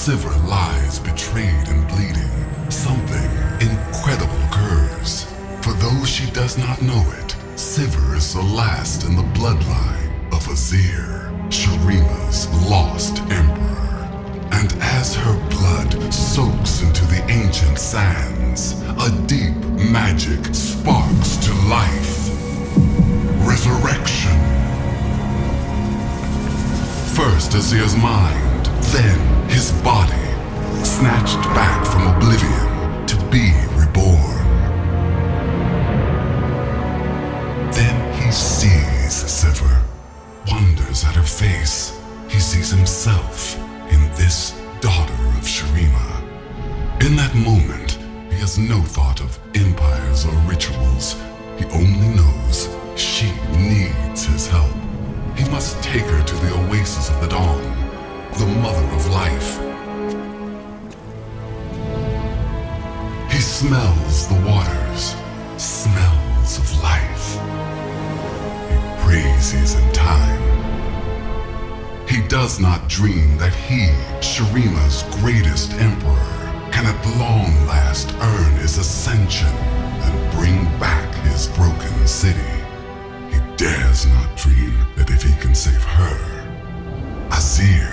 Sivir lies betrayed and bleeding, something incredible occurs. For though she does not know it, Sivir is the last in the bloodline of Azir, Shurima's lost emperor. And as her blood soaks into the ancient sands, a deep magic sparks to life. Resurrection. First Azir's mind, then his body, snatched back from oblivion to be reborn. Then he sees Sivir, wonders at her face. He sees himself in this daughter of Shurima. In that moment, he has no thought of empires or rituals. He only knows smells the waters, smells of life. He prays he's in time. He does not dream that he, Shurima's greatest emperor, can at long last earn his ascension and bring back his broken city. He dares not dream that if he can save her, Azir